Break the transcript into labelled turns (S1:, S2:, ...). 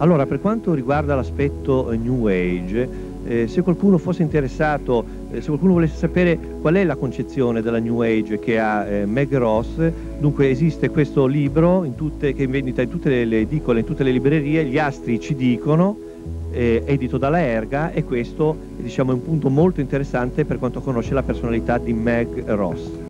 S1: Allora, per quanto riguarda l'aspetto eh, New Age, eh, se qualcuno fosse interessato, eh, se qualcuno volesse sapere qual è la concezione della New Age che ha eh, Meg Ross, dunque esiste questo libro tutte, che è in vendita in tutte le, le edicole, in tutte le librerie, Gli astri ci dicono, eh, edito dalla Erga e questo diciamo, è un punto molto interessante per quanto conosce la personalità di Meg Ross.